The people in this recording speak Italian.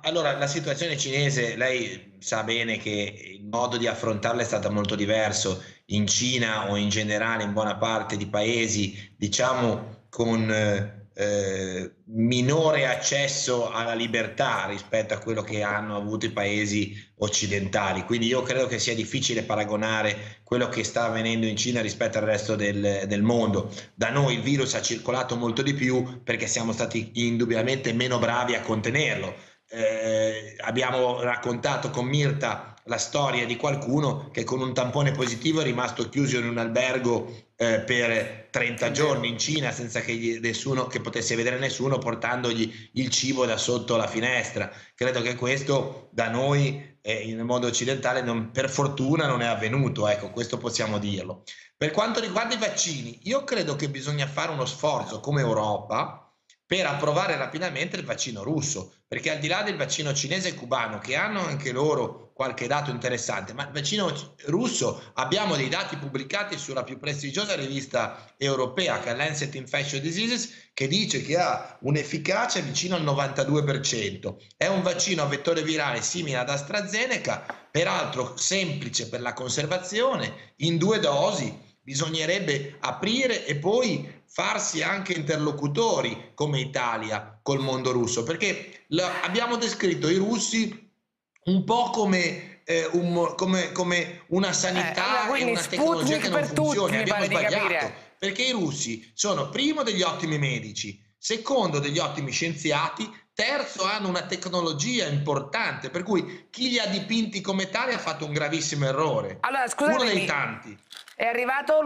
Allora, la situazione cinese, lei sa bene che il modo di affrontarla è stato molto diverso in Cina o in generale in buona parte di paesi, diciamo, con eh, minore accesso alla libertà rispetto a quello che hanno avuto i paesi occidentali. Quindi io credo che sia difficile paragonare quello che sta avvenendo in Cina rispetto al resto del, del mondo. Da noi il virus ha circolato molto di più perché siamo stati indubbiamente meno bravi a contenerlo eh, abbiamo raccontato con Mirta la storia di qualcuno che con un tampone positivo è rimasto chiuso in un albergo eh, per 30 giorni in Cina senza che, gli, nessuno, che potesse vedere nessuno portandogli il cibo da sotto la finestra. Credo che questo da noi eh, nel mondo occidentale non, per fortuna non è avvenuto, ecco questo possiamo dirlo. Per quanto riguarda i vaccini, io credo che bisogna fare uno sforzo come Europa per approvare rapidamente il vaccino russo, perché al di là del vaccino cinese e cubano, che hanno anche loro qualche dato interessante, ma il vaccino russo abbiamo dei dati pubblicati sulla più prestigiosa rivista europea, che è Lancet Infectious Diseases, che dice che ha un'efficacia vicino al 92%. È un vaccino a vettore virale simile ad AstraZeneca, peraltro semplice per la conservazione, in due dosi bisognerebbe aprire e poi farsi anche interlocutori come Italia col mondo russo, perché la, abbiamo descritto i russi un po' come, eh, un, come, come una sanità eh, e una tecnologia che non funziona. Abbiamo sbagliato, perché i russi sono primo degli ottimi medici, secondo degli ottimi scienziati, terzo hanno una tecnologia importante, per cui chi li ha dipinti come tali ha fatto un gravissimo errore. Allora, Uno dei tanti. È arrivato